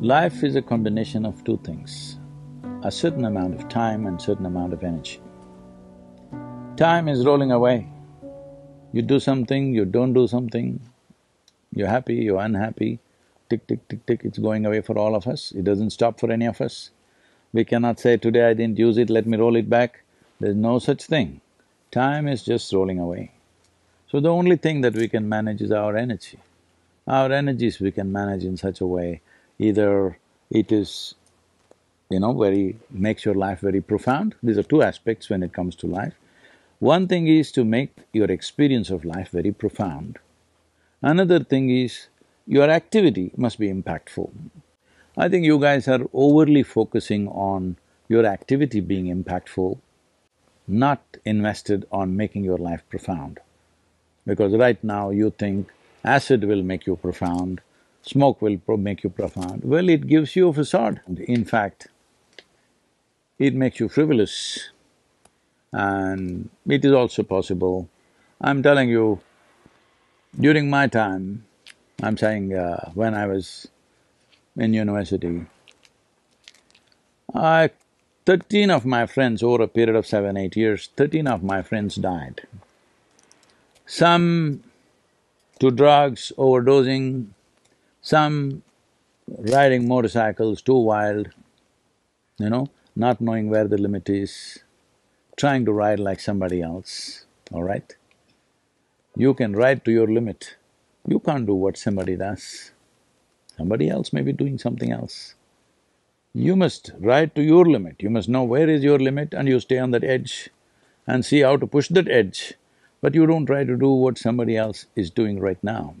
Life is a combination of two things, a certain amount of time and certain amount of energy. Time is rolling away. You do something, you don't do something, you're happy, you're unhappy, tick, tick, tick, tick, it's going away for all of us, it doesn't stop for any of us. We cannot say, today I didn't use it, let me roll it back. There's no such thing. Time is just rolling away. So the only thing that we can manage is our energy. Our energies we can manage in such a way, either it is, you know, very… makes your life very profound. These are two aspects when it comes to life. One thing is to make your experience of life very profound. Another thing is your activity must be impactful. I think you guys are overly focusing on your activity being impactful, not invested on making your life profound. Because right now you think acid will make you profound, smoke will make you profound. Well, it gives you a facade. In fact, it makes you frivolous and it is also possible. I'm telling you, during my time, I'm saying uh, when I was in university, I… thirteen of my friends over a period of seven, eight years, thirteen of my friends died. Some to drugs, overdosing, some riding motorcycles too wild, you know, not knowing where the limit is, trying to ride like somebody else, all right? You can ride to your limit. You can't do what somebody does. Somebody else may be doing something else. You must ride to your limit, you must know where is your limit and you stay on that edge and see how to push that edge, but you don't try to do what somebody else is doing right now.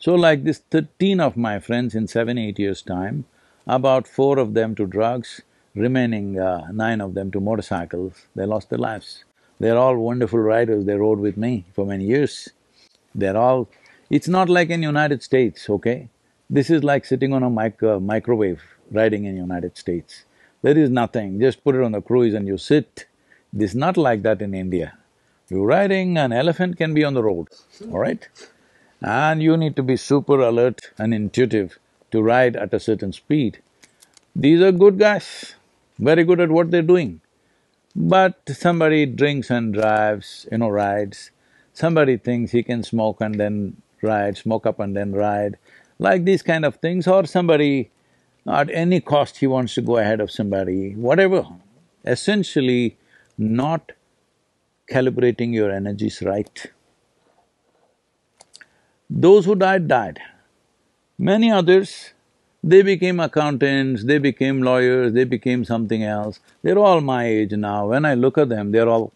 So like this thirteen of my friends in seven, eight years' time, about four of them to drugs, remaining uh, nine of them to motorcycles, they lost their lives. They're all wonderful riders, they rode with me for many years. They're all… it's not like in United States, okay? This is like sitting on a mic uh, microwave riding in United States. There is nothing, just put it on the cruise and you sit. This is not like that in India. You're riding, an elephant can be on the road, all right? And you need to be super alert and intuitive to ride at a certain speed. These are good guys, very good at what they're doing. But somebody drinks and drives, you know, rides. Somebody thinks he can smoke and then ride, smoke up and then ride, like these kind of things, or somebody at any cost he wants to go ahead of somebody, whatever. Essentially, not calibrating your energies right. Those who died, died. Many others, they became accountants, they became lawyers, they became something else. They're all my age now. When I look at them, they're all…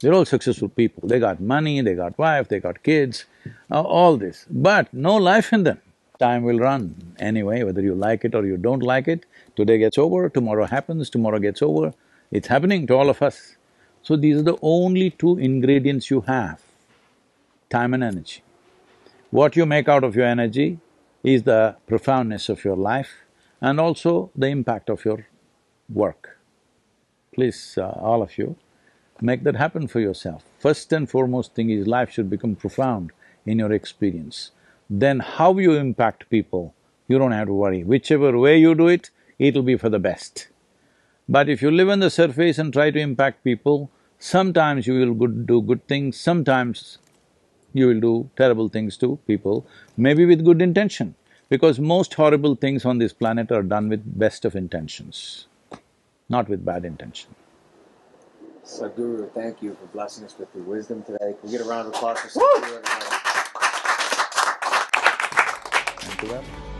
they're all successful people. They got money, they got wife, they got kids, uh, all this, but no life in them time will run anyway, whether you like it or you don't like it. Today gets over, tomorrow happens, tomorrow gets over. It's happening to all of us. So these are the only two ingredients you have, time and energy. What you make out of your energy is the profoundness of your life and also the impact of your work. Please, uh, all of you, make that happen for yourself. First and foremost thing is life should become profound in your experience then how you impact people, you don't have to worry. Whichever way you do it, it'll be for the best. But if you live on the surface and try to impact people, sometimes you will good, do good things, sometimes you will do terrible things to people, maybe with good intention, because most horrible things on this planet are done with best of intentions, not with bad intention. Sadhguru, thank you for blessing us with your wisdom today. Can we get a round of applause for Sadhguru? to them.